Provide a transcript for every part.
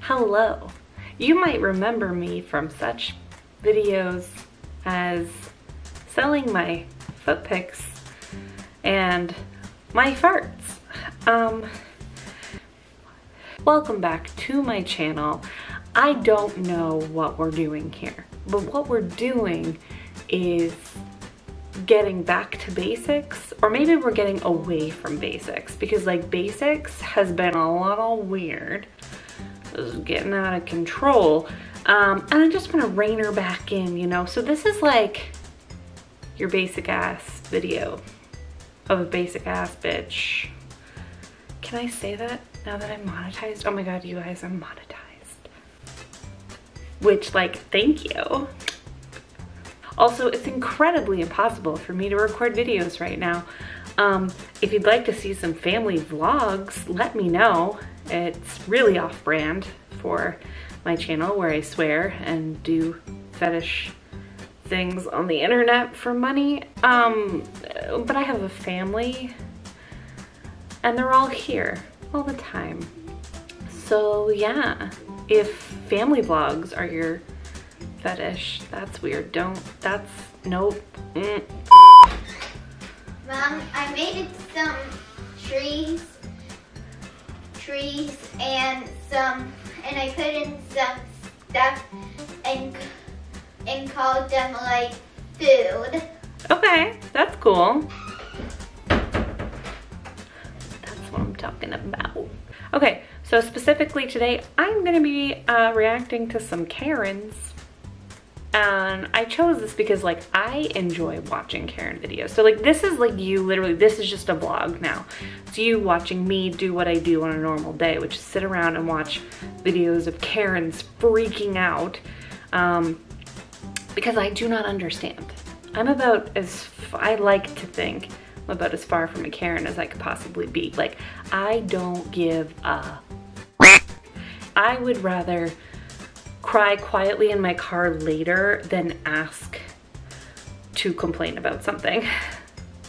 Hello. You might remember me from such videos as selling my foot pics and my farts. Um, welcome back to my channel. I don't know what we're doing here, but what we're doing is getting back to basics or maybe we're getting away from basics because like basics has been a little weird. Getting out of control. Um, and I just want to rein her back in, you know? So this is like your basic ass video of a basic ass bitch. Can I say that now that I'm monetized? Oh my God, you guys, I'm monetized. Which like, thank you. Also, it's incredibly impossible for me to record videos right now. Um, if you'd like to see some family vlogs, let me know. It's really off-brand for my channel where I swear and do fetish things on the internet for money. Um, but I have a family and they're all here all the time. So yeah, if family vlogs are your fetish. That's weird. Don't, that's, nope. Mm. Mom, I made some trees, trees and some, and I put in some stuff and, and called them like food. Okay, that's cool. That's what I'm talking about. Okay, so specifically today, I'm gonna be uh, reacting to some Karens and I chose this because like I enjoy watching Karen videos. So like this is like you literally, this is just a vlog now. It's you watching me do what I do on a normal day, which is sit around and watch videos of Karens freaking out um, because I do not understand. I'm about as, I like to think I'm about as far from a Karen as I could possibly be. Like I don't give a, I would rather cry quietly in my car later than ask to complain about something.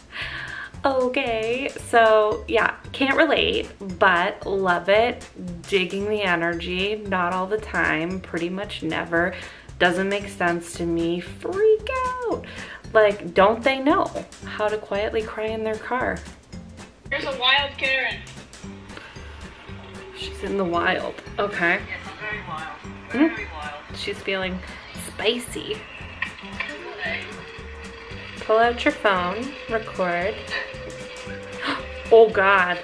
okay, so yeah, can't relate, but love it. Digging the energy, not all the time, pretty much never. Doesn't make sense to me. Freak out. Like, don't they know how to quietly cry in their car? There's a wild Karen. She's in the wild. Okay. Yes, very wild. Wild. She's feeling spicy. Pull out your phone, record. Oh God,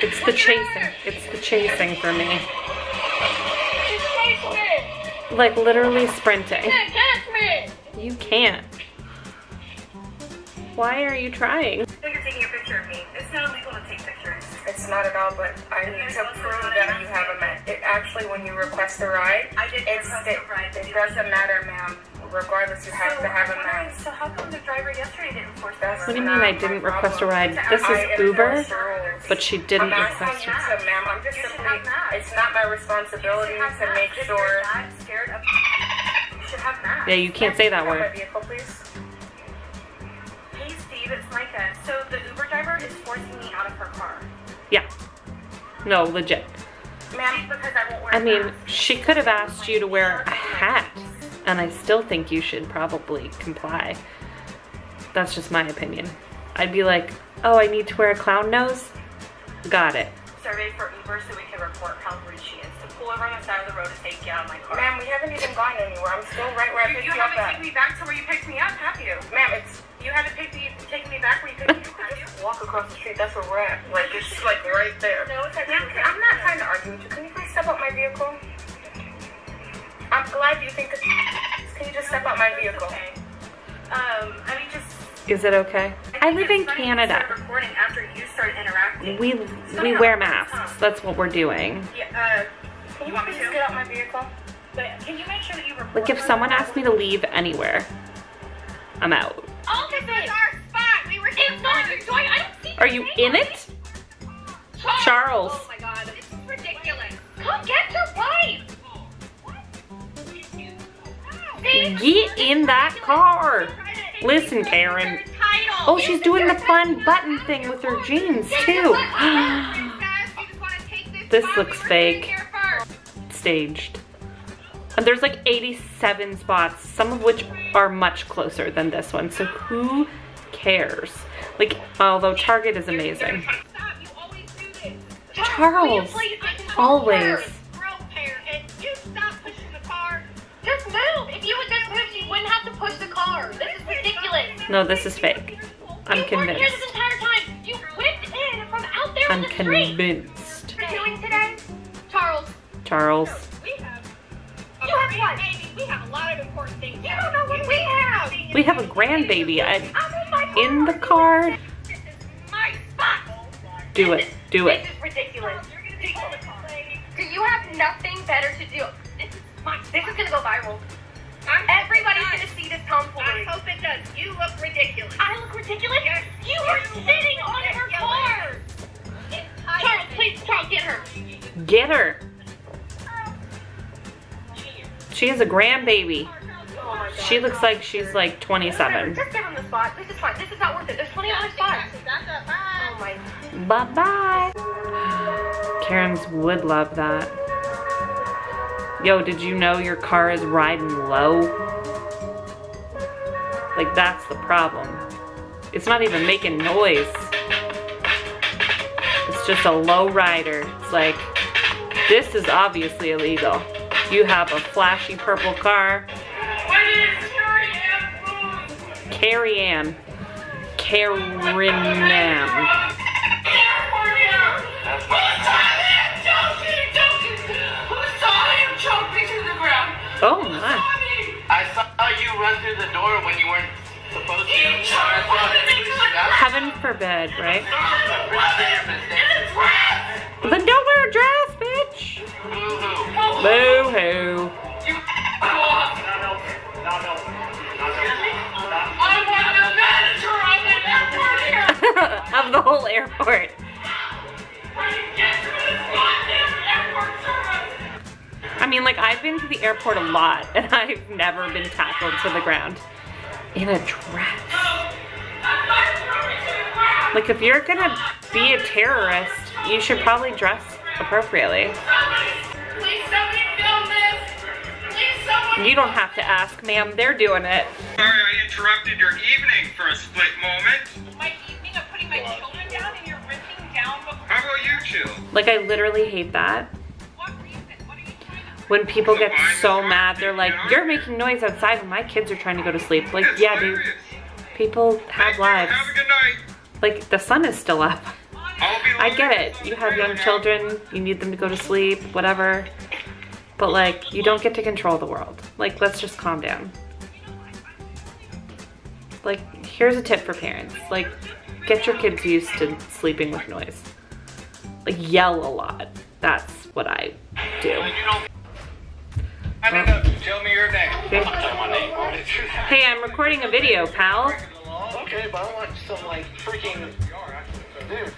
it's the chasing. It's the chasing for me. Like literally sprinting. You can't. Why are you trying? It's not at all, but I need to prove that you have a man. It actually, when you request a ride, I did it's request it, a ride. it doesn't matter, ma'am. Regardless, you have So to have a I'm man. wondering, So how come the driver yesterday didn't force That's What do you mean I didn't request a ride? This I is Uber, enforce but she didn't I'm request asking it. you to, ma'am. I'm just simply. have. It's not my responsibility to masks. make If sure. you're that scared of you should have masks. Yeah, you can't say that Have my word. vehicle, please. Hey Steve, it's Micah. So the Uber driver is forcing me out of her car. Yeah. No, legit. Ma'am, Because I won't wear I a mean, she could have asked you to wear a hat, and I still think you should probably comply. That's just my opinion. I'd be like, oh, I need to wear a clown nose? Got it. survey for Uber so we can report how rude she is. To pull over on the side of the road to take you out of my car. ma'am, we haven't even gone anywhere. I'm still right where I picked you you up haven't taken me back to where you picked me up, have you? Ma'am, it's You haven't picked me, taken me back where you picked me up, have you? walk across the street. That's where we're at. Like it's like right there. No, it's at Ma'am, I'm not trying to argue with you. Vehicle? I'm glad you think this. Can you just step out my vehicle? Okay. Um, I mean, just. Is it okay? I think live in it's funny you Canada. recording after you started interacting. We we wear masks. That's what we're doing. Yeah, uh, Can you want me please to? get out my vehicle? but can you make sure that you report Like if someone asked me to leave anywhere, I'm out. Oh, this is our spot. We were It's not your joint. I don't see Are you in it? Charles. Oh Come get your wife. Get in that car. Listen, Karen. Oh, she's doing the fun button thing with her jeans too. This looks fake. Staged. And there's like 87 spots, some of which are much closer than this one. So who cares? Like, although Target is amazing. Charles, always. Just move. If you would just move, you wouldn't have to push the car. This is ridiculous. No, this is fake. I'm you weren't here convinced. this entire time. You whipped in from out there I'm the street. convinced. What are you doing today? Charles, Charles. We have, you have what? We have a lot of important things. You don't know what we have. We have a grandbaby. I, I'm in my in the car. Do it. Do it. This is ridiculous. You're gonna be on the car. Do you have nothing better to do? This is, this is gonna go viral. Everybody's gonna see this I hope it does. You look ridiculous. I look ridiculous? Yes. You were sitting on her car. Charles, please, Charles, get her. Get her. She is a grandbaby. Oh. She looks like she's like 27. Just give him the spot. This is fine. This is not worth it. There's plenty of other spots. Bye-bye. Karens would love that. Yo, did you know your car is riding low? Like, that's the problem. It's not even making noise. It's just a low rider. It's like, this is obviously illegal. You have a flashy purple car. Carrie Ann. Karen Ann. Oh my. I saw you run through the door when you weren't supposed to. Heaven forbid, right? Then don't wear a dress, bitch. Boo hoo. of the whole airport. Mean, like, I've been to the airport a lot, and I've never been tackled to the ground in a dress. Like, if you're gonna be a terrorist, you should probably dress appropriately. You don't have to ask, ma'am. They're doing it. Sorry I interrupted your evening for a split moment. My evening of putting my children down and you're ripping down before. How about you two? Like, I literally hate that. When people get so mad, they're like, you're making noise outside when my kids are trying to go to sleep. Like, yeah, dude. People have lives. Have a good night. Like, the sun is still up. I get it. You have young children, you need them to go to sleep, whatever. But, like, you don't get to control the world. Like, let's just calm down. Like, here's a tip for parents. Like, get your kids used to sleeping with noise. Like, yell a lot. That's what I do. You know, I don't know. Tell me your name. Tell my name. Hey, I'm recording a video, pal. Okay, but I want some like freaking dude.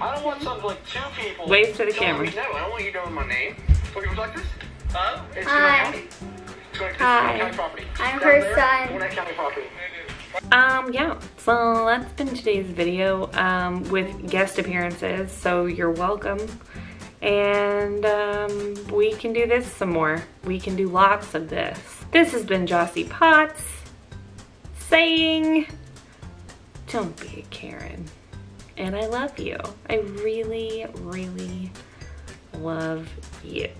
I don't want some like two people. Wave to the camera. No, I don't want you knowing my name. Okay, would you like this? Huh? It's Hi. Gwinnett County. It's Gwinnett- it's Hi. Gwinnett County property. I'm her son. Gwinnett County property. Um, yeah, so that's been today's video um, with guest appearances, so you're welcome. And um, we can do this some more. We can do lots of this. This has been Jocey Potts saying, don't be a Karen. And I love you. I really, really love you.